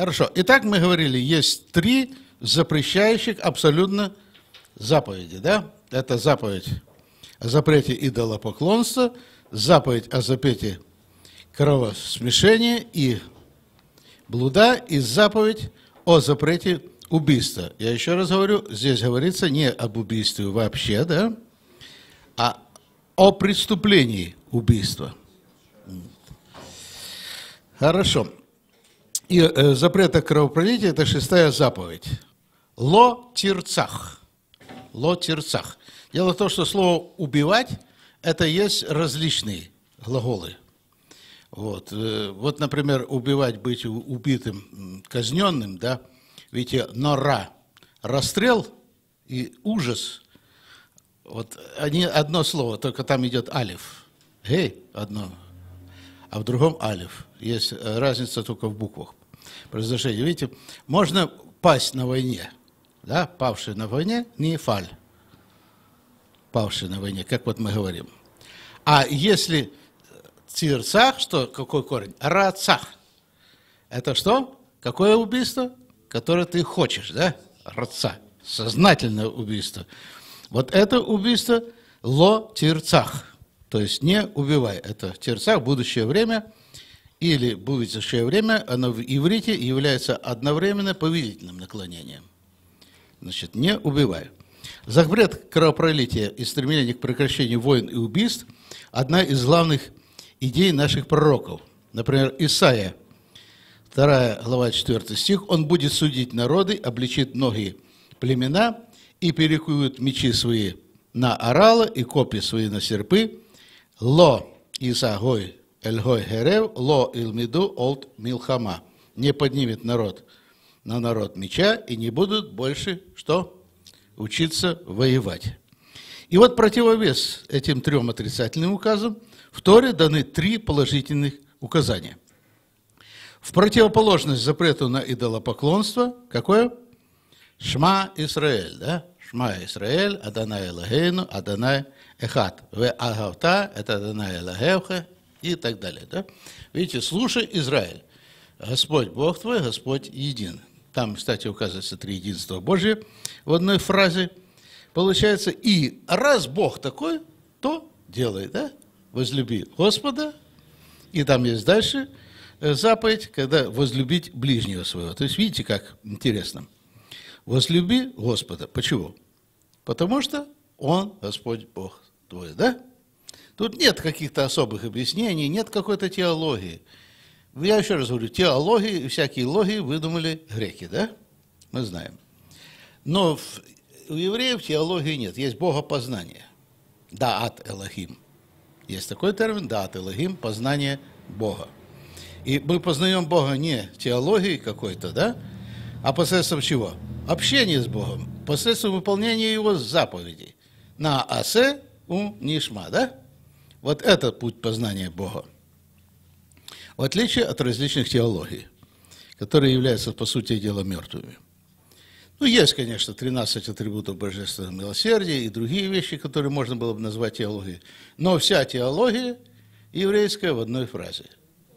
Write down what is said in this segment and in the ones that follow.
Хорошо. Итак, мы говорили, есть три запрещающих абсолютно заповеди, да? Это заповедь о запрете идолопоклонства, заповедь о запрете кровосмешения и блуда, и заповедь о запрете убийства. Я еще раз говорю, здесь говорится не об убийстве вообще, да, а о преступлении убийства. Хорошо. И э, запрет о кровопролитии – это шестая заповедь. Ло тирцах. Ло тирцах. Дело в том, что слово «убивать» – это есть различные глаголы. Вот, э, вот, например, убивать, быть убитым, казненным, да, ведь нора, расстрел и ужас, вот они одно слово, только там идет алиф. Гей, одно, а в другом алиф. Есть разница только в буквах произношения. Видите, можно пасть на войне, да, павший на войне, не фаль, павший на войне, как вот мы говорим. А если цирцах, что, какой корень? Рацах. Это что? Какое убийство? Которое ты хочешь, да? Раца. Сознательное убийство. Вот это убийство ло тирцах. То есть не убивай. Это тирцах, будущее время или будущее время, оно в иврите является одновременно повелительным наклонением. Значит, не убивай. Запрет кровопролития и стремление к прекращению войн и убийств – одна из главных идей наших пророков. Например, Исаия, 2 глава 4 стих, «Он будет судить народы, обличит многие племена и перекуют мечи свои на орала и копья свои на серпы, ло Исагой эльгой херев, ло илмиду олд милхама». Не поднимет народ на народ меча и не будут больше, что? Учиться воевать. И вот противовес этим трем отрицательным указам в Торе даны три положительных указания. В противоположность запрету на идолопоклонство, какое? Шма Исраэль, да? Шма Исраэль, Адонай Элагейну, Адонай Эхат. В Агавта, это Адонай Элагевха и так далее, да? Видите, слушай, Израиль, Господь Бог твой, Господь един. Там, кстати, указывается три единства Божье в одной фразе. Получается, и раз Бог такой, то делай, да? Возлюби Господа, и там есть дальше э, заповедь, когда возлюбить ближнего своего. То есть, видите, как интересно. Возлюби Господа. Почему? Потому что Он Господь Бог твой, да? Тут нет каких-то особых объяснений, нет какой-то теологии. Я еще раз говорю, теологии, всякие логии выдумали греки, да? Мы знаем. Но в, у евреев теологии нет, есть богопознание. Да, от Элохим. Есть такой термин, да, от Элохим, познание Бога. И мы познаем Бога не теологией какой-то, да, а посредством чего? Общение с Богом, посредством выполнения Его заповедей. На асе у нишма, да? Вот это путь познания Бога в отличие от различных теологий, которые являются, по сути дела, мертвыми. Ну, есть, конечно, 13 атрибутов божественного милосердия и другие вещи, которые можно было бы назвать теологией, но вся теология еврейская в одной фразе.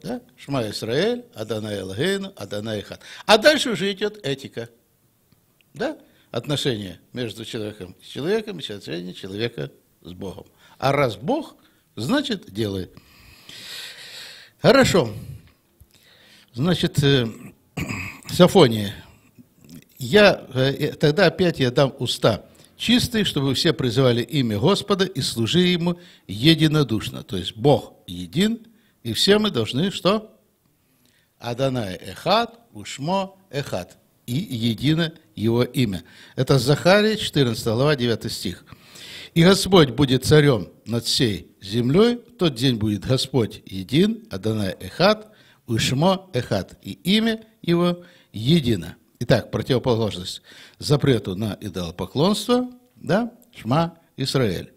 Да? Шма Исраэль, Адана Элгейну, Адана Хат. А дальше уже идет этика. Да? Отношения между человеком и человеком, и человека с Богом. А раз Бог, значит, делает. Хорошо. Значит, э, Сафония, я, э, тогда опять я дам уста чистые, чтобы все призывали имя Господа и служили Ему единодушно. То есть Бог един, и все мы должны что? Адонай Эхат, Ушмо Эхат. И едино Его имя. Это Захария, 14 глава, 9 стих. И Господь будет царем над всей землей, в тот день будет Господь един, Адонай Эхат, Ушмо Эхат, и имя его едино. Итак, противоположность запрету на идолопоклонство, да, Шма Израиль.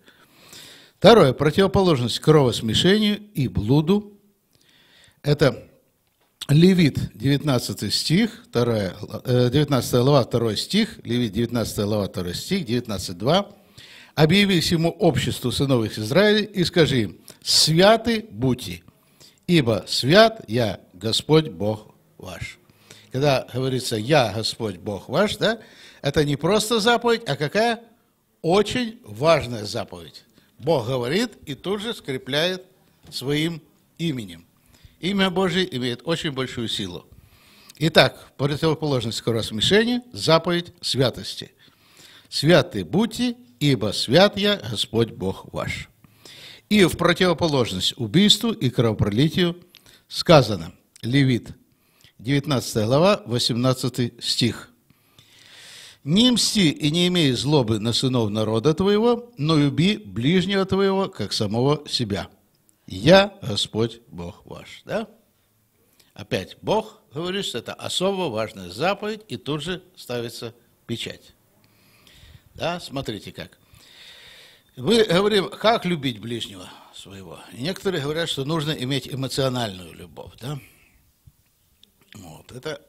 Второе, противоположность кровосмешению и блуду. Это Левит, 19 стих, 2, 19 э, глава, 2 стих, Левит, 19 глава, 2 стих, 19, 2 объяви всему обществу сыновых Израиля и скажи им, святы будьте, ибо свят я, Господь Бог ваш. когда говорится «Я Господь Бог ваш», да, это не просто заповедь, а какая? Очень важная заповедь. Бог говорит и тут же скрепляет своим именем. Имя Божье имеет очень большую силу. Итак, противоположность кровосмешения – заповедь святости. «Святы будьте, ибо свят я Господь Бог ваш». И в противоположность убийству и кровопролитию сказано, Левит, 19 глава, 18 стих. «Не мсти и не имей злобы на сынов народа твоего, но люби ближнего твоего, как самого себя. Я Господь Бог ваш». Да? Опять Бог, говоришь, это особо важная заповедь, и тут же ставится печать. Да, смотрите как. Мы говорим, как любить ближнего своего. И некоторые говорят, что нужно иметь эмоциональную любовь, да? Вот, это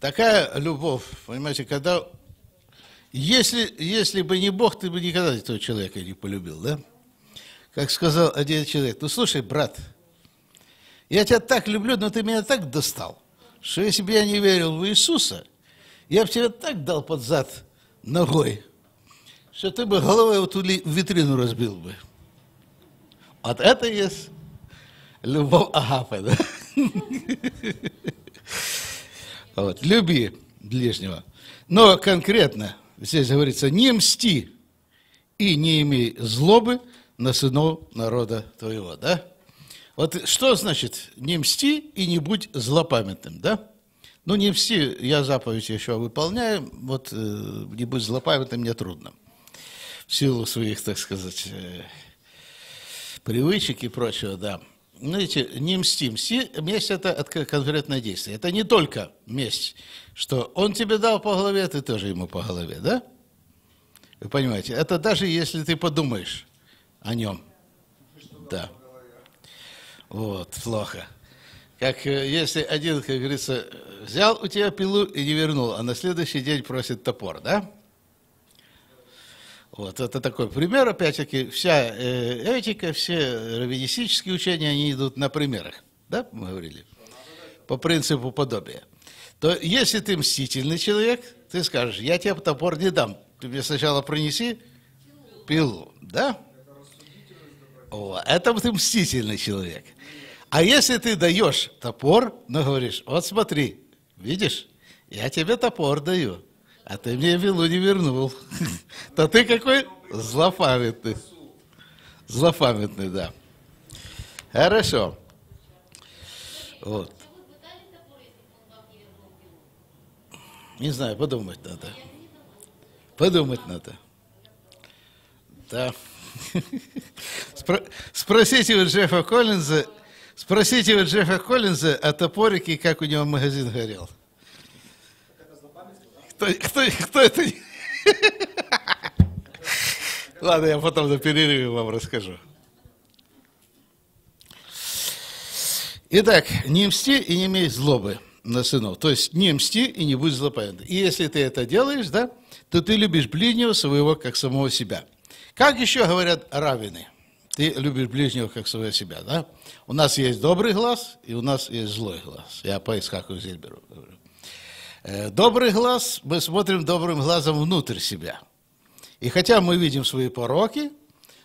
такая любовь, понимаете, когда... Если, если бы не Бог, ты бы никогда этого человека не полюбил, да? Как сказал один человек, ну слушай, брат, я тебя так люблю, но ты меня так достал, что если бы я не верил в Иисуса, я бы тебя так дал под зад ногой, что ты бы головой вот эту витрину разбил бы. Вот это есть любовь Агапы, да? Вот, люби ближнего. Но конкретно здесь говорится, не мсти и не имей злобы на сынов народа твоего, да? Вот что значит не мсти и не будь злопамятным, да? Ну, не все, я заповедь еще выполняю, вот э, не быть злопамятным мне трудно. Силу своих, так сказать, э, привычек и прочего, да. Знаете, не мсти. Мсти, месть – это конкретное действие. Это не только месть, что он тебе дал по голове, ты тоже ему по голове, да? Вы понимаете? Это даже если ты подумаешь о нем. Да. Вот, плохо. Как э, если один, как говорится, взял у тебя пилу и не вернул, а на следующий день просит топор, да? Вот, это такой пример, опять-таки, вся э, этика, все раввинистические учения, они идут на примерах, да, мы говорили, по принципу подобия. То если ты мстительный человек, ты скажешь, я тебе топор не дам, ты мне сначала принеси пилу, да? О, это ты мстительный человек. А если ты даешь топор, ну говоришь, вот смотри, видишь, я тебе топор даю, а ты мне вилу не вернул, то ты какой злопамятный. Злопамятный, да. Хорошо. Вот. Не знаю, подумать надо. Подумать надо. Да. Спросите у Джеффа Коллинза, Спросите у Джеффа Коллинза о топорике, как у него магазин горел. Кто, кто, кто это? Ладно, я потом на перерыве вам расскажу. Итак, не мсти и не имей злобы на сынов. То есть не мсти и не будь злопамятным. И если ты это делаешь, да, то ты любишь ближнего своего, как самого себя. Как еще говорят равины – ты любишь ближнего, как своего себя, да? У нас есть добрый глаз, и у нас есть злой глаз. Я по Исхаку Зильберу говорю. Э, добрый глаз, мы смотрим добрым глазом внутрь себя. И хотя мы видим свои пороки,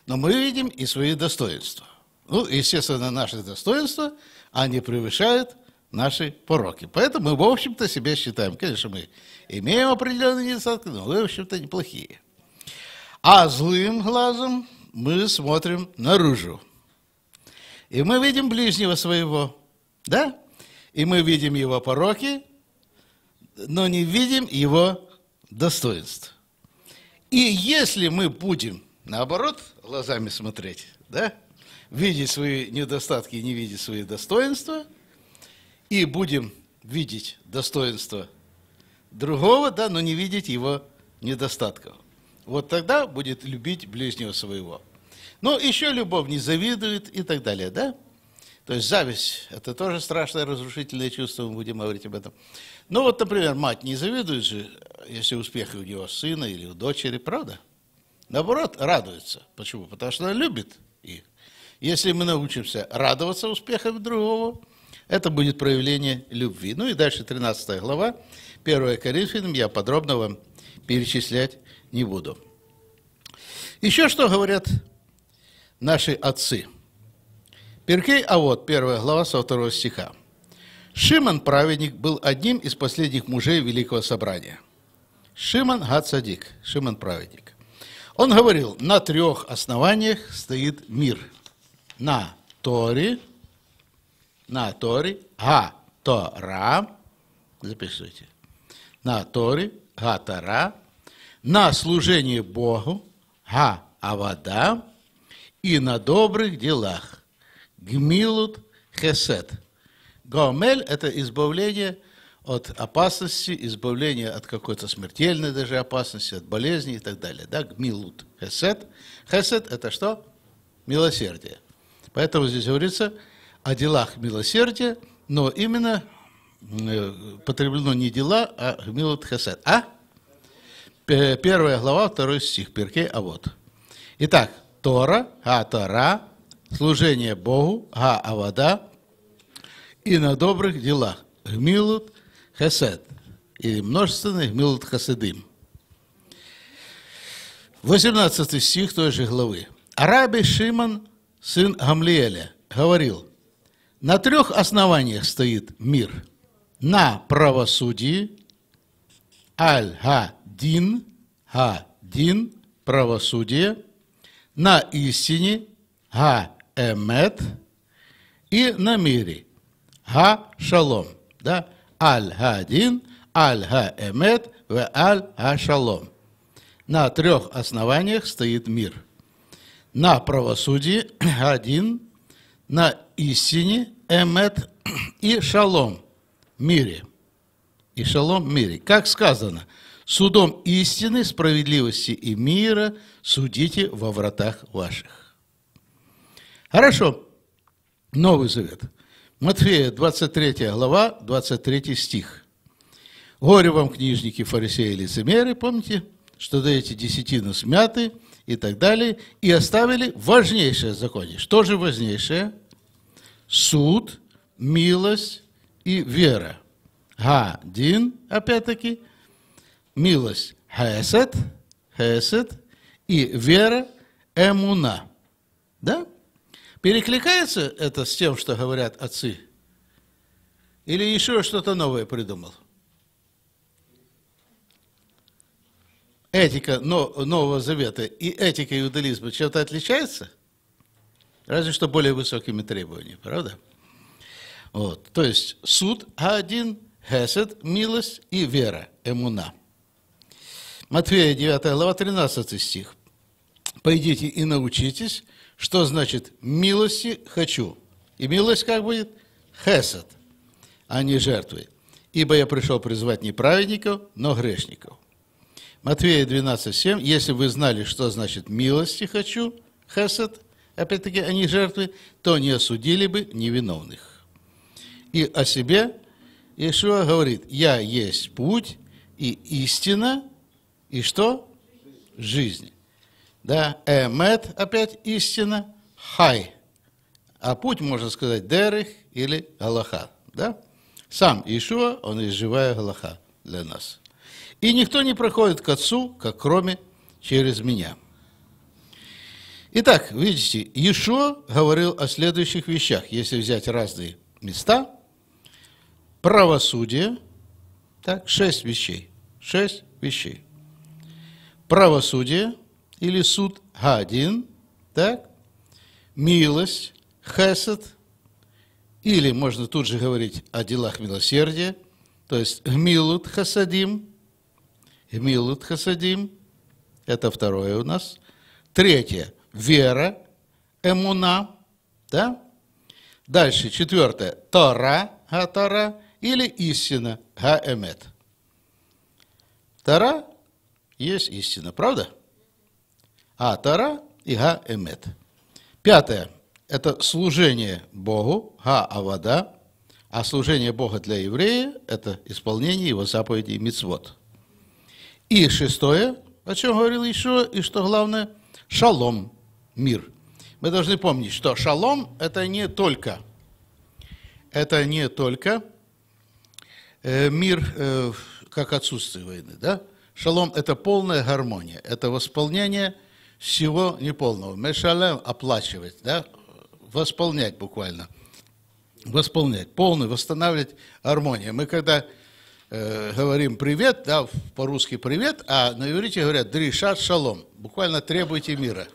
но мы видим и свои достоинства. Ну, естественно, наши достоинства, они превышают наши пороки. Поэтому мы, в общем-то, себя считаем. Конечно, мы имеем определенные недостатки, но мы, в общем-то, неплохие. А злым глазом мы смотрим наружу. И мы видим ближнего своего, да? И мы видим его пороки, но не видим его достоинств. И если мы будем, наоборот, глазами смотреть, да, видеть свои недостатки и не видеть свои достоинства, и будем видеть достоинства другого, да, но не видеть его недостатков. Вот тогда будет любить ближнего своего. Ну, еще любовь не завидует и так далее, да? То есть зависть – это тоже страшное разрушительное чувство, мы будем говорить об этом. Ну вот, например, мать не завидует же, если успехи у него сына или у дочери, правда? Наоборот, радуется. Почему? Потому что она любит их. Если мы научимся радоваться успехам другого, это будет проявление любви. Ну и дальше 13 глава, 1 Коринфянам, я подробно вам перечислять не буду. Еще что говорят наши отцы. Перкей, а вот первая глава со второго стиха. Шимон, праведник, был одним из последних мужей Великого Собрания. Шимон Гацадик, Шимон, праведник. Он говорил, на трех основаниях стоит мир. На Торе, на Торе, Га, Тора, записывайте, на Торе, Га, Тора, на служение Богу, Га, Авада, и на добрых делах, Гмилут, Хесед. Гомель – это избавление от опасности, избавление от какой-то смертельной даже опасности, от болезни и так далее. Да? Гмилут, Хесед. Хесед – это что? Милосердие. Поэтому здесь говорится о делах милосердия, но именно э, потреблено не дела, а гмилут хесед. А? Первая глава, второй стих, Перкей, а вот. Итак, Тора, а Тора, служение Богу, а Авада, и на добрых делах, гмилут хесед, или множественный гмилут хасидим. 18 стих той же главы. Араби Шимон, сын Гамлиэля, говорил, на трех основаниях стоит мир. На правосудии, аль-ха-дин, ха-дин, правосудие, на истине, ха-эмет, и на мире, ха-шалом. Да? Аль-ха-дин, аль-ха-эмет, в аль-ха-шалом. На трех основаниях стоит мир. На правосудии один, на истине, эмет и шалом, мире. И шалом мире. Как сказано, судом истины, справедливости и мира судите во вратах ваших. Хорошо. Новый Завет. Матфея, 23 глава, 23 стих. Горе вам, книжники, фарисеи и лицемеры, помните, что даете десятину смяты и так далее, и оставили важнейшее законие. Что же важнейшее? Суд, милость и вера. Га-дин, опять-таки, милость хесед, хесед, и вера эмуна. Да? Перекликается это с тем, что говорят отцы? Или еще что-то новое придумал? Этика Нового Завета и этика иудаизма чем-то отличается? Разве что более высокими требованиями, правда? Вот. То есть суд один, хесед, милость и вера, эмуна. Матфея 9 глава, 13 стих. «Пойдите и научитесь, что значит милости хочу. И милость как будет? Хесед, а не жертвы. Ибо я пришел призвать не праведников, но грешников. Матвея 12.7. Если вы знали, что значит милости хочу, хесед, опять-таки, они жертвы, то не осудили бы невиновных. И о себе Иешуа говорит, я есть путь и истина, и что? Жизнь. Да, эмет, опять истина, хай. А путь, можно сказать, дерех или галаха. Да? Сам Ишуа, он есть живая галаха для нас. И никто не проходит к Отцу, как кроме через меня. Итак, видите, Иешуа говорил о следующих вещах. Если взять разные места, правосудие, так, шесть вещей, шесть вещей. Правосудие – или суд Гадин, так? Милость, хесед, или можно тут же говорить о делах милосердия, то есть гмилут хасадим, гмилут хасадим, это второе у нас. Третье, вера, эмуна, да? Дальше, четвертое, Тора, га-тора, или истина, га-эмет. Тора есть истина, правда? А Тара и Га Эмет. Пятое – это служение Богу, Га Авада, а служение Бога для еврея – это исполнение его заповедей Мицвод. И шестое, о чем говорил еще, и что главное – шалом, мир. Мы должны помнить, что шалом – это не только это не только мир как отсутствие войны, да? Шалом – это полная гармония, это восполнение всего неполного. Мешалем – оплачивать, да? Восполнять буквально. Восполнять, полный, восстанавливать гармонию. Мы когда э, говорим «привет», да, по-русски «привет», а на иврите говорят «дришат шалом», буквально «требуйте мира».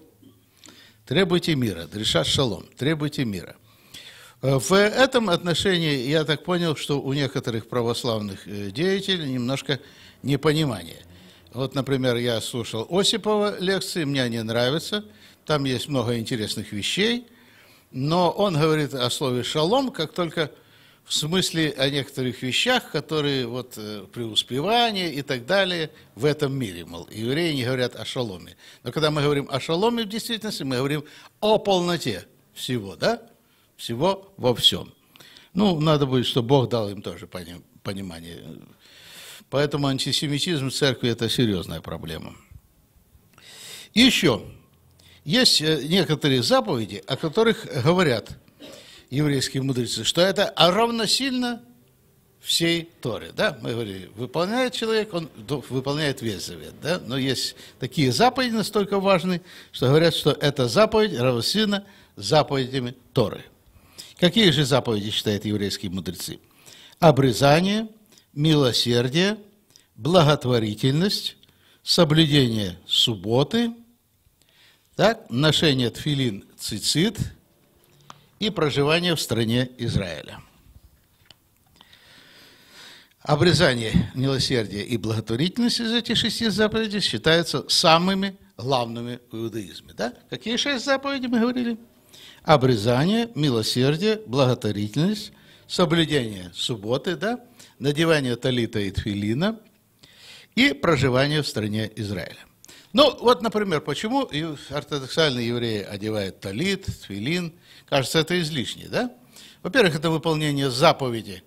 Требуйте мира, дришат шалом, требуйте мира. Э, в этом отношении я так понял, что у некоторых православных э, деятелей немножко непонимание. Вот, например, я слушал Осипова лекции, мне они нравятся, там есть много интересных вещей, но он говорит о слове «шалом» как только в смысле о некоторых вещах, которые вот э, преуспевание и так далее в этом мире, мол, евреи не говорят о шаломе. Но когда мы говорим о шаломе в действительности, мы говорим о полноте всего, да? Всего во всем. Ну, надо будет, чтобы Бог дал им тоже понимание. Поэтому антисемитизм в церкви – это серьезная проблема. Еще, есть э, некоторые заповеди, о которых говорят – еврейские мудрецы, что это равносильно всей Торе. Да? Мы говорили, выполняет человек, он выполняет весь завет. Да? Но есть такие заповеди настолько важные, что говорят, что эта заповедь равносильно заповедями Торы. Какие же заповеди считают еврейские мудрецы? Обрезание, милосердие, благотворительность, соблюдение субботы, так, ношение тфилин цицит – и проживание в стране Израиля. Обрезание, милосердие и благотворительность из этих шести заповедей считаются самыми главными в иудаизме. Да? Какие шесть заповедей мы говорили? Обрезание, милосердие, благотворительность, соблюдение субботы, да? Надевание талита и тфилина и проживание в стране Израиля. Ну, вот, например, почему ортодоксальные евреи одевают талит, тфилин – Кажется, это излишне, да? Во-первых, это выполнение заповеди,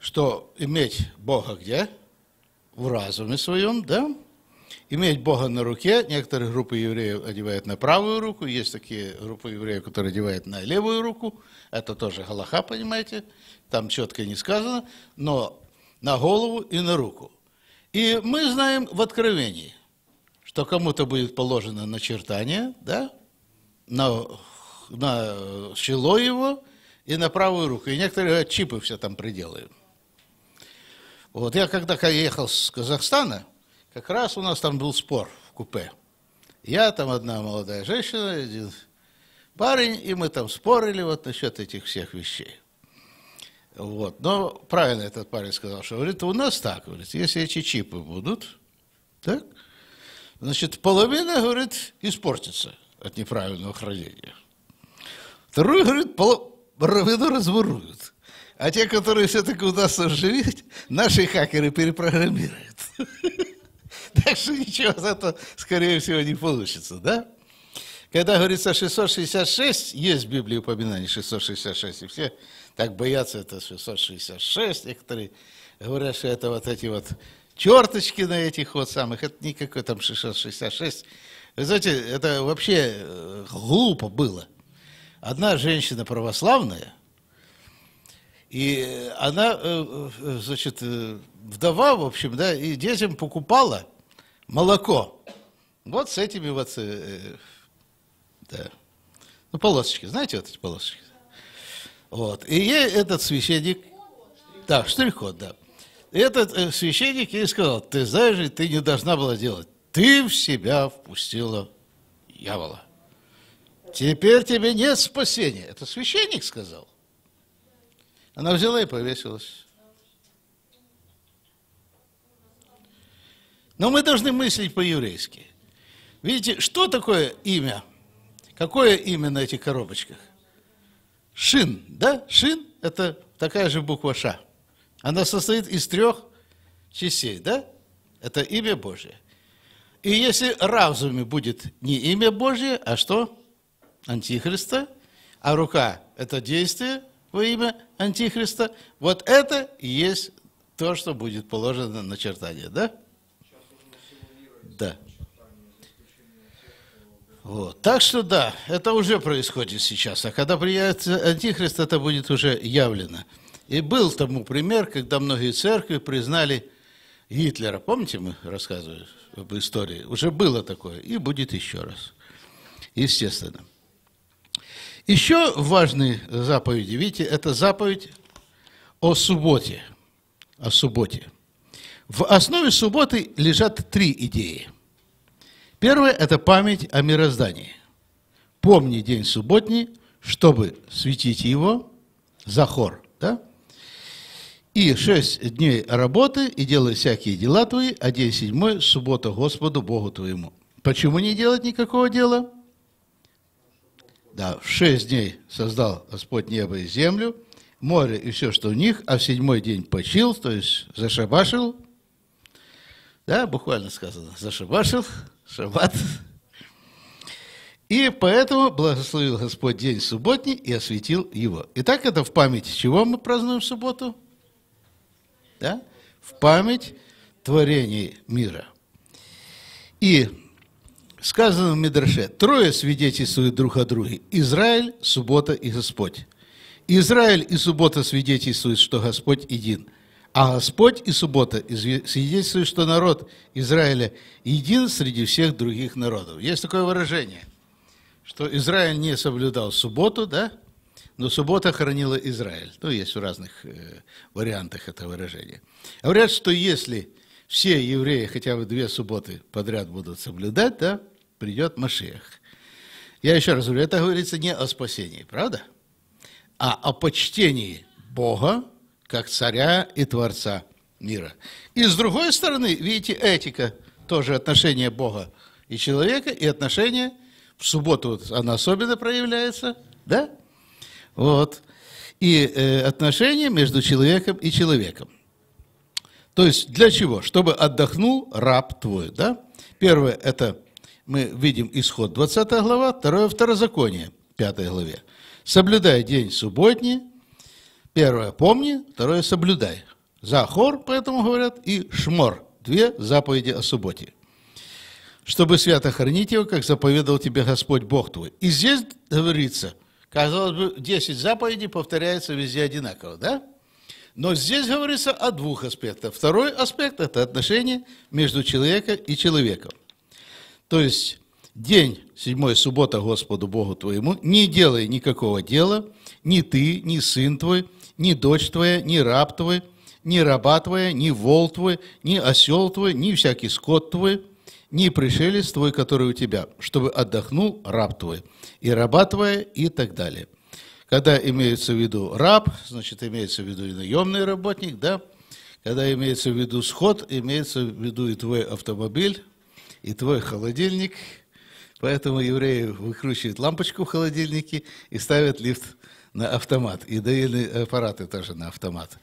что иметь Бога где? В разуме своем, да? Иметь Бога на руке. Некоторые группы евреев одевают на правую руку, есть такие группы евреев, которые одевают на левую руку. Это тоже галаха, понимаете? Там четко не сказано, но на голову и на руку. И мы знаем в Откровении, что кому-то будет положено начертание, да, на на чело его и на правую руку. И некоторые чипы все там приделают. Вот я когда ехал с Казахстана, как раз у нас там был спор в купе. Я там одна молодая женщина, один парень, и мы там спорили вот насчет этих всех вещей. Вот. Но правильно этот парень сказал, что говорит, у нас так, говорит, если эти чипы будут, так, значит, половина, говорит, испортится от неправильного хранения. Второй, говорит, половину разворуют. А те, которые все-таки удастся оживить, наши хакеры перепрограммируют. Так что ничего из этого, скорее всего, не получится, да? Когда говорится 666, есть в Библии упоминание 666, и все так боятся это 666, некоторые говорят, что это вот эти вот черточки на этих вот самых, это никакой там 666. Вы знаете, это вообще э, глупо было одна женщина православная, и она, э, э, значит, вдова, в общем, да, и детям покупала молоко. Вот с этими вот, да, ну, полосочки, знаете вот эти полосочки? Вот. И ей этот священник, да, штрих-код, да. Этот священник ей сказал, ты знаешь, ты не должна была делать. Ты в себя впустила дьявола. Теперь тебе нет спасения. Это священник сказал. Она взяла и повесилась. Но мы должны мыслить по-еврейски. Видите, что такое имя? Какое имя на этих коробочках? Шин, да? Шин – это такая же буква Ша. Она состоит из трех частей, да? Это имя Божье. И если разуме будет не имя Божье, а что? Антихриста, а рука – это действие во имя Антихриста. Вот это и есть то, что будет положено на чертание, да? Да. Вот. Так что да, это уже происходит сейчас. А когда приедет Антихрист, это будет уже явлено. И был тому пример, когда многие церкви признали Гитлера. Помните, мы рассказывали об истории? Уже было такое, и будет еще раз. Естественно. Еще важные заповеди, видите, это заповедь о субботе. О субботе. В основе субботы лежат три идеи. Первое – это память о мироздании. Помни день субботний, чтобы светить его, захор, да? И шесть дней работы, и делай всякие дела твои, а день седьмой – суббота Господу Богу твоему. Почему не делать никакого дела? Да, в шесть дней создал Господь небо и землю, море и все, что в них, а в седьмой день почил, то есть зашабашил, да, буквально сказано, зашабашил, шаббат. И поэтому благословил Господь день субботний и осветил его. Итак, это в память чего мы празднуем субботу? да, в память творений мира. И сказано в Мидраше, трое свидетельствуют друг о друге. Израиль, суббота и Господь. Израиль и суббота свидетельствуют, что Господь един. А Господь и суббота свидетельствуют, что народ Израиля един среди всех других народов. Есть такое выражение, что Израиль не соблюдал субботу, да, но суббота хранила Израиль. Ну, есть в разных э, вариантах это выражение. Говорят, что если все евреи хотя бы две субботы подряд будут соблюдать, да, придет Машех. Я еще раз говорю, это говорится не о спасении, правда? А о почтении Бога как царя и творца мира. И с другой стороны, видите, этика, тоже отношение Бога и человека, и отношение, в субботу вот она особенно проявляется, да? Вот. И э, отношения между человеком и человеком. То есть для чего? Чтобы отдохнул раб твой. Да? Первое – это мы видим исход 20 глава, второе – второзаконие, 5 главе. Соблюдай день субботний, первое – помни, второе – соблюдай. Захор, поэтому говорят, и шмор – две заповеди о субботе. Чтобы свято хранить его, как заповедал тебе Господь Бог твой. И здесь говорится – Казалось бы, 10 заповедей повторяется везде одинаково, да? Но здесь говорится о двух аспектах. Второй аспект – это отношение между человеком и человеком. То есть, день, седьмой суббота Господу Богу твоему, не делай никакого дела, ни ты, ни сын твой, ни дочь твоя, ни раб твой, ни раба твоя, ни вол твой, ни осел твой, ни всякий скот твой – не пришелец твой, который у тебя, чтобы отдохнул раб твой, и раба твоя, и так далее. Когда имеется в виду раб, значит, имеется в виду и наемный работник, да? Когда имеется в виду сход, имеется в виду и твой автомобиль, и твой холодильник. Поэтому евреи выкручивают лампочку в холодильнике и ставят лифт на автомат. И доильные аппараты тоже на автомат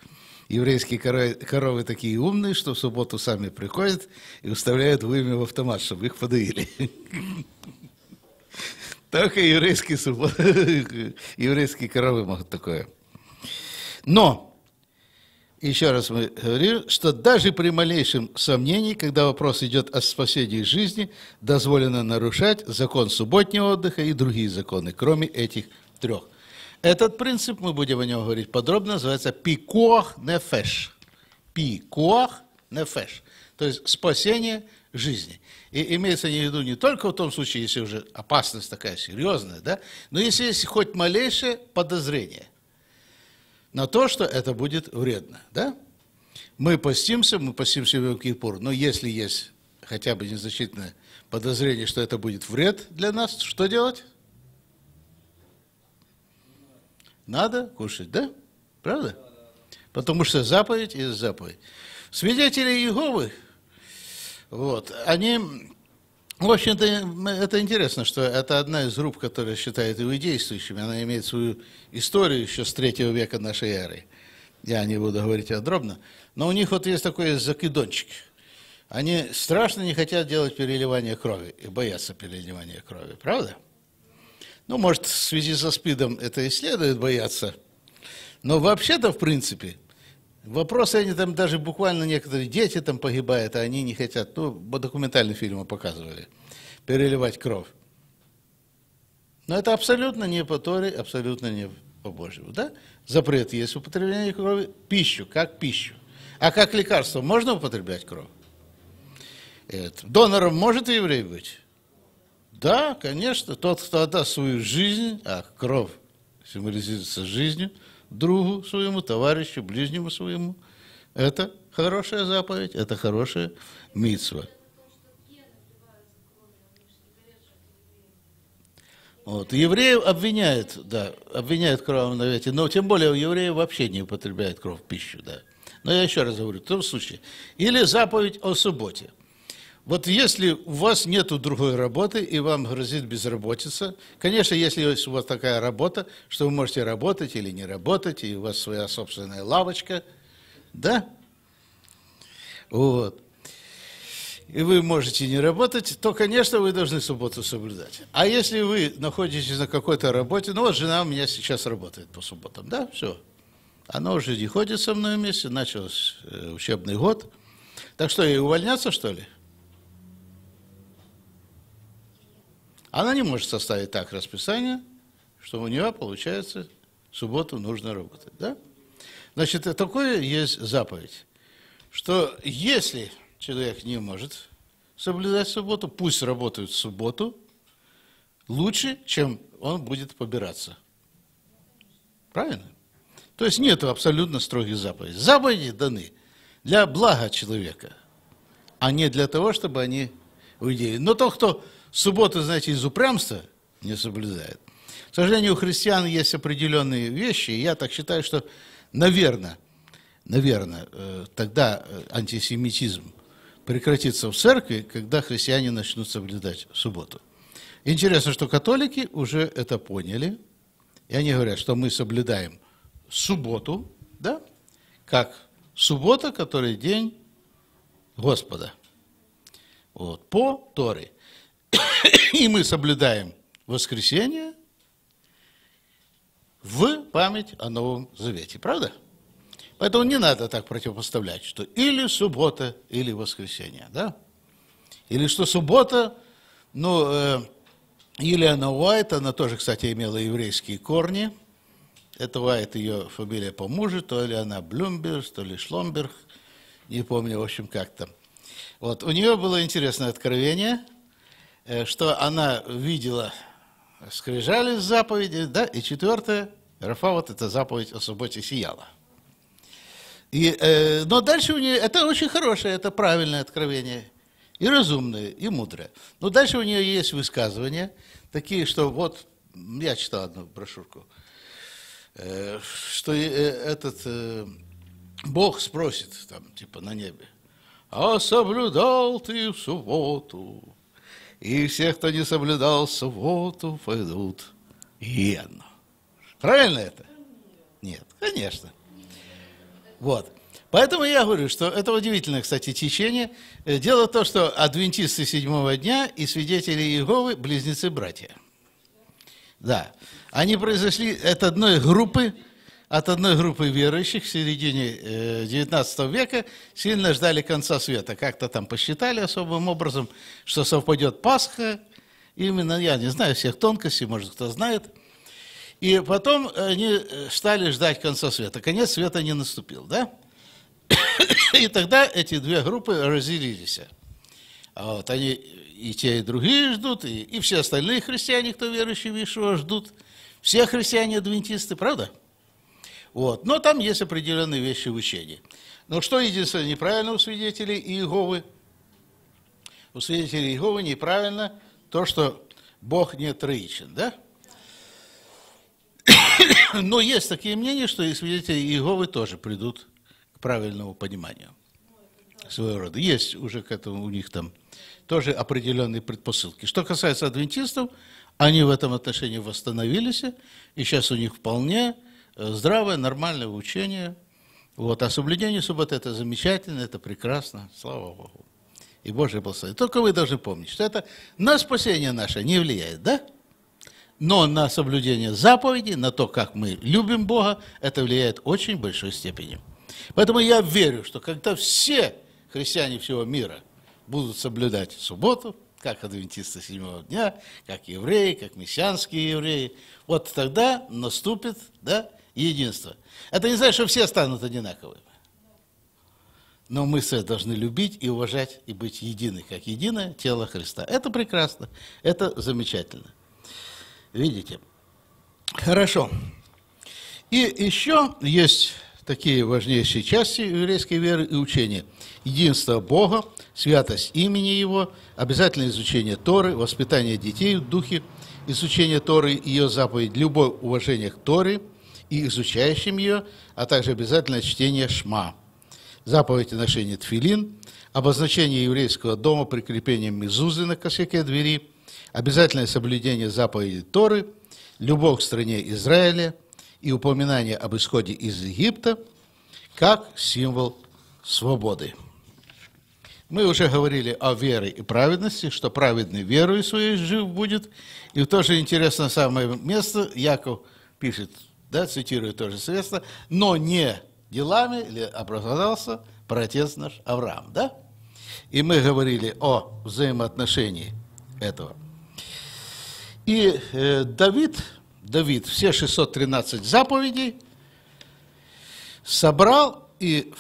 еврейские коровы, такие умные, что в субботу сами приходят и уставляют вымя в автомат, чтобы их подоили. Только еврейские, суббот... еврейские коровы могут такое. Но, еще раз мы говорим, что даже при малейшем сомнении, когда вопрос идет о спасении жизни, дозволено нарушать закон субботнего отдыха и другие законы, кроме этих трех – этот принцип, мы будем о нем говорить подробно, называется пикуах нефеш. Пикуах нефеш. То есть спасение жизни. И имеется в виду не только в том случае, если уже опасность такая серьезная, да, но если есть хоть малейшее подозрение на то, что это будет вредно. Да? Мы постимся, мы постимся в Йом-Кипур, но если есть хотя бы незначительное подозрение, что это будет вред для нас, что делать? Надо кушать, да? Правда? Потому что заповедь и заповедь. Свидетели Иеговы, вот, они, в общем-то, это интересно, что это одна из групп, которая считает его действующими. Она имеет свою историю еще с третьего века нашей эры. Я не буду говорить подробно. Но у них вот есть такой закидончик. Они страшно не хотят делать переливание крови и боятся переливания крови. Правда? Ну, может, в связи со СПИДом это и следует бояться. Но вообще-то, в принципе, вопросы они там даже буквально некоторые дети там погибают, а они не хотят. Ну, документальные фильмы показывали. Переливать кровь. Но это абсолютно не по Торе, абсолютно не по Божьему. Да? Запрет есть употребление крови, пищу, как пищу. А как лекарство можно употреблять кровь? Это. Донором может еврей быть? Да, конечно. Тот, кто отдаст свою жизнь, а кровь символизируется жизнью, другу своему, товарищу, ближнему своему, это хорошая заповедь, это хорошая митцва. Вот. Евреев обвиняют, да, обвиняют навете, но тем более у евреев вообще не употребляют кровь в пищу, да. Но я еще раз говорю, в том случае, или заповедь о субботе. Вот если у вас нет другой работы и вам грозит безработица, конечно, если есть у вас такая работа, что вы можете работать или не работать, и у вас своя собственная лавочка, да? Вот и вы можете не работать, то, конечно, вы должны субботу соблюдать. А если вы находитесь на какой-то работе, ну вот жена у меня сейчас работает по субботам, да, все. Она уже не ходит со мной вместе, начался э, учебный год. Так что, ей увольняться, что ли? Она не может составить так расписание, что у нее, получается, в субботу нужно работать, да? Значит, такое есть заповедь, что если человек не может соблюдать субботу, пусть работают в субботу, лучше, чем он будет побираться. Правильно? То есть нет абсолютно строгих заповедей. Заповеди даны для блага человека, а не для того, чтобы они уйдели. Но тот, кто субботу, знаете, из упрямства не соблюдает. К сожалению, у христиан есть определенные вещи, и я так считаю, что, наверное, наверное, э, тогда э, антисемитизм прекратится в церкви, когда христиане начнут соблюдать субботу. Интересно, что католики уже это поняли, и они говорят, что мы соблюдаем субботу, да, как суббота, который день Господа. Вот, по Торе. И мы соблюдаем воскресенье в память о Новом Завете. Правда? Поэтому не надо так противопоставлять, что или суббота, или воскресенье, да? Или что суббота, ну, э, Елена Уайт, она тоже, кстати, имела еврейские корни. Это Уайт, ее фамилия по мужу, то ли она Блюмберг, то ли Шломберг, не помню, в общем, как там. Вот, у нее было интересное откровение, что она видела скрижали заповеди, да, и четвертое, Рафа, вот эта заповедь о субботе сияла – и, э, но дальше у нее, это очень хорошее, это правильное откровение, и разумное, и мудрое. Но дальше у нее есть высказывания, такие, что вот, я читал одну брошюрку, э, что э, этот э, Бог спросит, там, типа, на небе, а соблюдал ты в субботу? И все, кто не соблюдал субботу, пойдут иенно. Правильно это? Нет, конечно. Вот. Поэтому я говорю, что это удивительное, кстати, течение. Э, дело в том, что адвентисты седьмого дня и свидетели Иеговы – близнецы-братья. Да. Они произошли от одной группы, от одной группы верующих в середине 19 э, века, сильно ждали конца света. Как-то там посчитали особым образом, что совпадет Пасха. Именно, я не знаю всех тонкостей, может, кто знает – и потом они э, стали ждать конца света. Конец света не наступил, да? И тогда эти две группы разделились. А вот они и те, и другие ждут, и, и все остальные христиане, кто верующий в Ишуа, ждут. Все христиане-адвентисты, правда? Вот. Но там есть определенные вещи в учении. Но что единственное неправильно у свидетелей Иеговы? У свидетелей Иеговы неправильно то, что Бог не троичен, да? Но есть такие мнения, что и свидетели Иеговы тоже придут к правильному пониманию своего рода. Есть уже к этому у них там тоже определенные предпосылки. Что касается адвентистов, они в этом отношении восстановились, и сейчас у них вполне здравое, нормальное учение. Вот. А соблюдение субботы – это замечательно, это прекрасно, слава Богу. И Божье благословение. Только вы должны помнить, что это на спасение наше не влияет, да? но на соблюдение заповедей, на то, как мы любим Бога, это влияет очень большой степени. Поэтому я верю, что когда все христиане всего мира будут соблюдать субботу, как адвентисты седьмого дня, как евреи, как мессианские евреи. Вот тогда наступит да, единство. Это не значит, что все станут одинаковыми. Но мы все должны любить и уважать и быть едины, как единое тело Христа. Это прекрасно, это замечательно. Видите? Хорошо. И еще есть такие важнейшие части еврейской веры и учения. Единство Бога, святость имени Его, обязательное изучение Торы, воспитание детей в духе, изучение Торы и ее заповедь, любое уважение к Торе и изучающим ее, а также обязательное чтение Шма, заповедь ношения тфилин, обозначение еврейского дома прикреплением мезузы на косяке двери, обязательное соблюдение заповеди Торы, любовь к стране Израиля – и упоминание об исходе из Египта как символ свободы. Мы уже говорили о вере и праведности, что праведный верой своей жив будет. И тоже интересно самое место, Яков пишет, да, цитирует тоже средство, но не делами ли оправдался протец наш Авраам, да? И мы говорили о взаимоотношении этого. И э, Давид Давид все 613 заповедей собрал и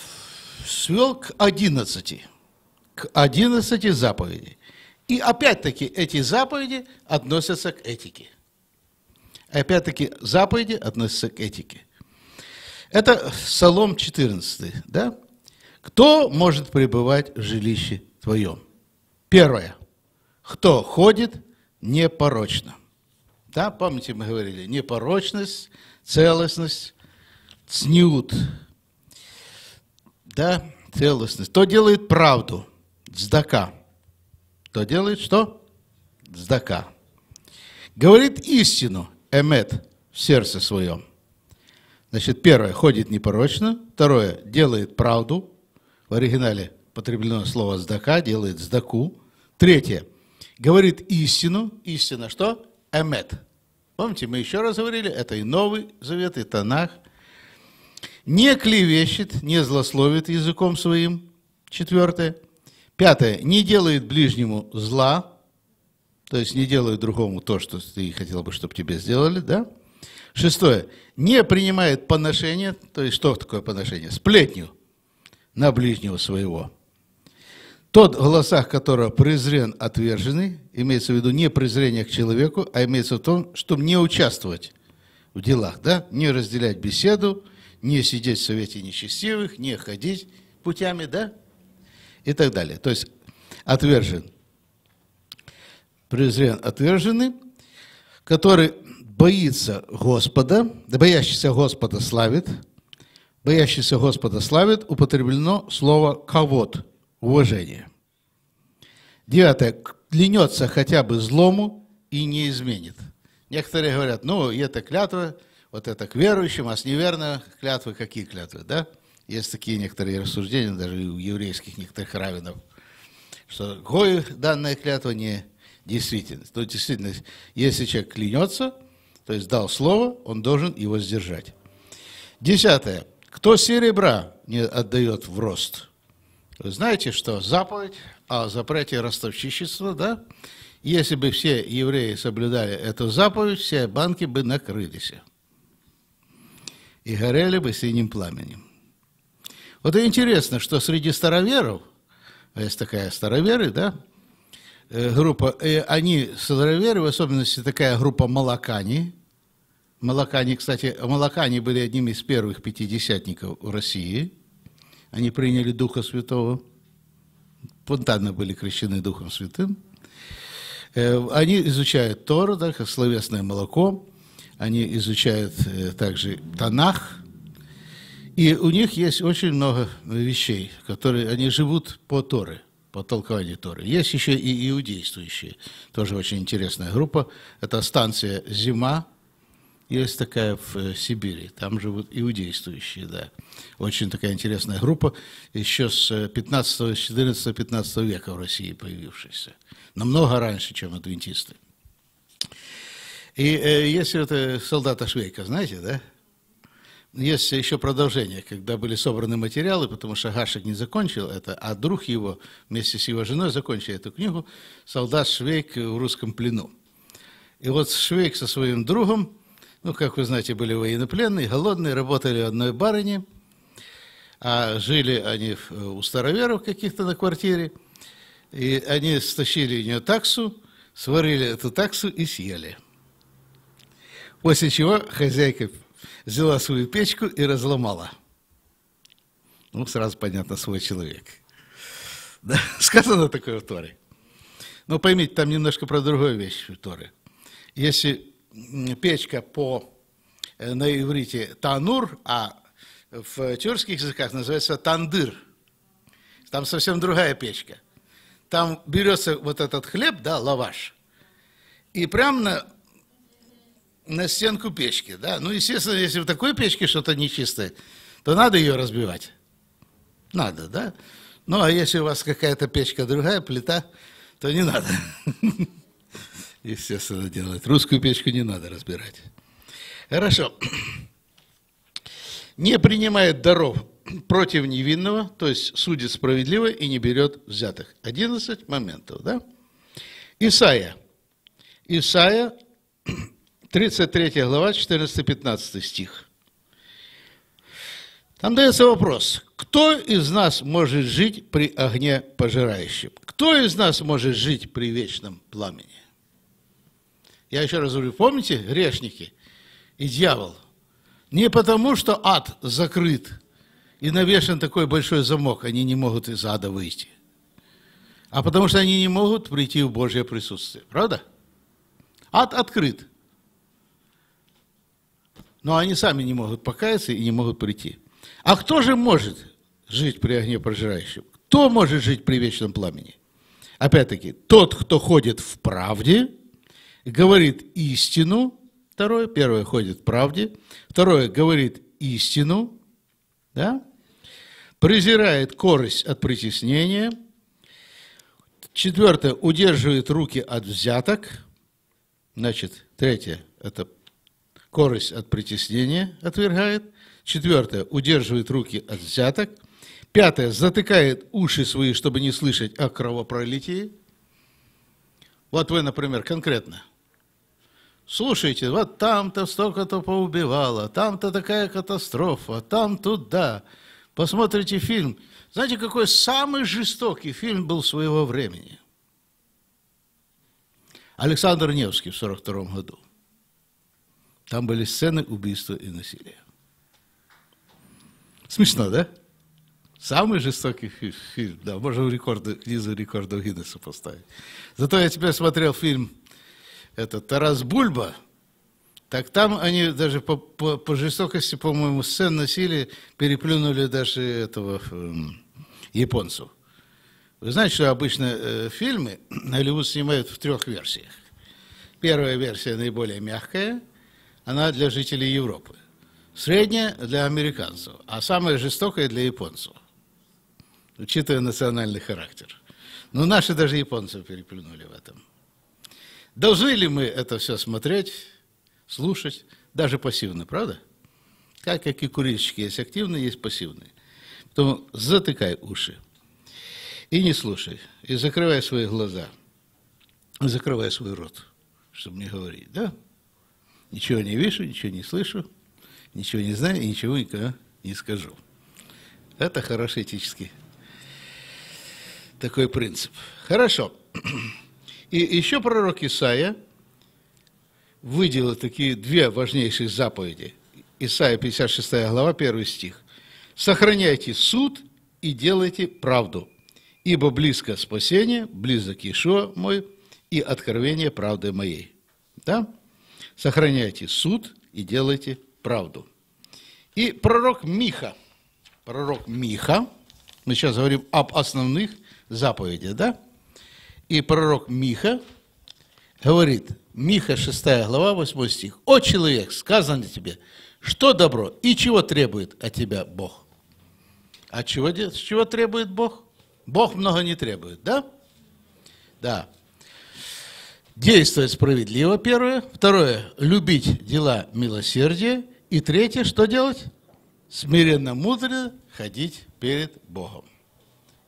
свел к 11. К 11 заповедей. И опять-таки эти заповеди относятся к этике. Опять-таки заповеди относятся к этике. Это Псалом 14, да? Кто может пребывать в жилище твоем? Первое. Кто ходит непорочно. Да, помните, мы говорили, непорочность, целостность, цнют, да, целостность. Кто делает правду? Здака. Кто делает что? Здака. Говорит истину, эмет, в сердце своем. Значит, первое, ходит непорочно. Второе, делает правду. В оригинале потреблено слово «здака», делает «здаку». Третье, говорит истину. Истина что? эмет. Помните, мы еще раз говорили, это и Новый Завет, и Танах. Не клевещет, не злословит языком своим. Четвертое. Пятое. Не делает ближнему зла, то есть не делает другому то, что ты хотел бы, чтобы тебе сделали, да? Шестое. Не принимает поношение, то есть что такое поношение? Сплетню на ближнего своего. Тот, в голосах которого презрен отверженный, имеется в виду не презрение к человеку, а имеется в том, чтобы не участвовать в делах, да? не разделять беседу, не сидеть в совете нечестивых, не ходить путями, да? И так далее. То есть отвержен, презрен отверженный, который боится Господа, да боящийся Господа славит, боящийся Господа славит, употреблено слово «ковод», уважение. Девятое. Клянется хотя бы злому и не изменит. Некоторые говорят, ну, это клятва, вот это к верующим, а с неверно клятвы какие клятвы, да? Есть такие некоторые рассуждения, даже у еврейских некоторых раввинов, что Гою данная клятва не действительность. То действительно, если человек клянется, то есть дал слово, он должен его сдержать. Десятое. Кто серебра не отдает в рост – вы знаете, что заповедь о запрете ростовщичества, да, если бы все евреи соблюдали эту заповедь, все банки бы накрылись и горели бы синим пламенем. Вот и интересно, что среди староверов, а есть такая староверы, да, группа, и э, они, староверы, в особенности такая группа Малакани, Малакани, кстати, Малакани были одними из первых пятидесятников в России – они приняли Духа Святого, спонтанно были крещены Духом Святым. Э, они изучают Тору, да, как словесное молоко, они изучают э, также Танах, и у них есть очень много вещей, которые они живут по Торе, по толкованию Торы. Есть еще и иудействующие, тоже очень интересная группа. Это станция «Зима», есть такая в э, Сибири, там живут иудействующие, да. Очень такая интересная группа, еще с 15 14-15 века в России появившаяся. Намного раньше, чем адвентисты. И э, если это солдата Швейка, знаете, да? Есть еще продолжение, когда были собраны материалы, потому что Гашек не закончил это, а друг его вместе с его женой закончили эту книгу «Солдат Швейк в русском плену». И вот Швейк со своим другом, ну, как вы знаете, были военнопленные, голодные, работали одной барыне, а жили они у староверов каких-то на квартире, и они стащили у нее таксу, сварили эту таксу и съели. После чего хозяйка взяла свою печку и разломала. Ну, сразу понятно, свой человек. Да? Сказано такое в Торе. Но поймите, там немножко про другую вещь в Торе. Если печка по, э, на иврите танур, а в тюркских языках называется тандыр, там совсем другая печка. Там берется вот этот хлеб, да, лаваш, и прямо на на стенку печки, да. Ну, естественно, если в такой печке что-то нечистое, то надо ее разбивать. Надо, да. Ну, а если у вас какая-то печка другая, плита, то не надо. Естественно, делать. Русскую печку не надо разбирать. Хорошо. Не принимает даров против невинного, то есть судит справедливо и не берет взятых. 11 моментов, да? Исаия. Исаия 33 глава, 14-15 стих. Там дается вопрос, кто из нас может жить при огне пожирающем? Кто из нас может жить при вечном пламени? Я еще раз говорю, помните, грешники и дьявол? Не потому, что ад закрыт и навешен такой большой замок, они не могут из ада выйти, а потому что они не могут прийти в Божье присутствие. Правда? Ад открыт но они сами не могут покаяться и не могут прийти. А кто же может жить при огне пожирающем? Кто может жить при вечном пламени? Опять-таки, тот, кто ходит в правде, говорит истину, второе, первое, ходит в правде, второе, говорит истину, да? презирает корость от притеснения, четвертое, удерживает руки от взяток, значит, третье, это Корость от притеснения отвергает. Четвертое. Удерживает руки от взяток. Пятое. Затыкает уши свои, чтобы не слышать о кровопролитии. Вот вы, например, конкретно. Слушайте, вот там-то столько-то поубивало, там-то такая катастрофа, там туда. Посмотрите фильм. Знаете, какой самый жестокий фильм был своего времени? Александр Невский в 1942 году. Там были сцены убийства и насилия. Смешно, да? Самый жестокий фильм, да, можно в рекорды, книзу рекордов Гиннесса поставить. Зато я теперь смотрел фильм это Тарас Бульба, так там они даже по, по, по жестокости, по-моему, сцен насилия переплюнули даже этого э, японцев. Вы знаете, что обычно э, фильмы Голливуд снимают в трех версиях. Первая версия наиболее мягкая, она для жителей Европы. Средняя для американцев, а самая жестокая для японцев, учитывая национальный характер. Но наши даже японцев переплюнули в этом. Должны ли мы это все смотреть, слушать, даже пассивно, правда? Как, как и курильщики есть активные, есть пассивные. Поэтому затыкай уши и не слушай, и закрывай свои глаза, и закрывай свой рот, чтобы не говорить, да? Ничего не вижу, ничего не слышу, ничего не знаю и ничего никогда не скажу. Это хороший этический такой принцип. Хорошо. И еще пророк Исаия выделил такие две важнейшие заповеди. Исаия 56 глава, 1 стих. «Сохраняйте суд и делайте правду, ибо близко спасение, близок Ишуа мой и откровение правды моей». Да? Сохраняйте суд и делайте правду. И пророк Миха, пророк Миха, мы сейчас говорим об основных заповедях, да? И пророк Миха говорит, Миха 6 глава, 8 стих, «О человек, сказано тебе, что добро и чего требует от тебя Бог?» А чего, чего требует Бог? Бог много не требует, да? Да. Действовать справедливо, первое. Второе, любить дела милосердия. И третье, что делать? смиренно мудро ходить перед Богом.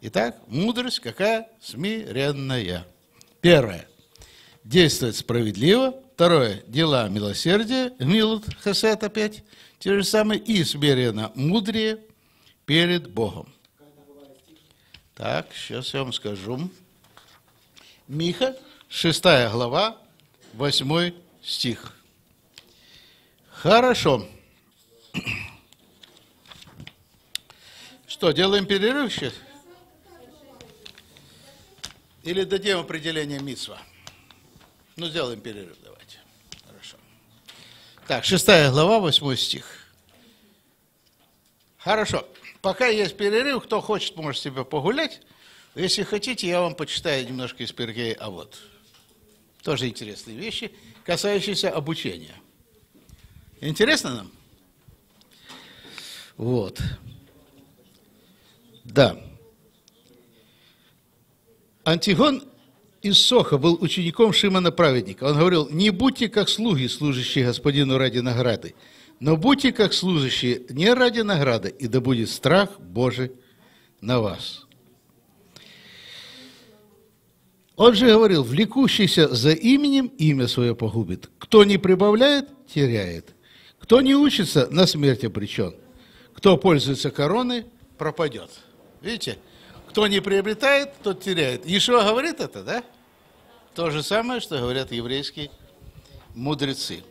Итак, мудрость какая? Смиренная. Первое. Действовать справедливо. Второе. Дела милосердия. Милут хасет опять. Те же самые. И смиренно мудрее перед Богом. Так, сейчас я вам скажу. Миха, 6 глава, 8 стих. Хорошо. Что, делаем перерыв сейчас? Или дадим определение митсва? Ну, сделаем перерыв, давайте. Хорошо. Так, шестая глава, восьмой стих. Хорошо. Пока есть перерыв, кто хочет, может себе погулять. Если хотите, я вам почитаю немножко из Пергея, а вот. Тоже интересные вещи, касающиеся обучения. Интересно нам? Вот. Да. Антигон из Соха был учеником Шимона Праведника. Он говорил, не будьте как слуги, служащие господину ради награды, но будьте как служащие не ради награды, и да будет страх Божий на вас. Он же говорил, влекущийся за именем имя свое погубит. Кто не прибавляет, теряет. Кто не учится, на смерть обречен. Кто пользуется короной, пропадет. Видите? Кто не приобретает, тот теряет. Ишуа говорит это, да? То же самое, что говорят еврейские мудрецы.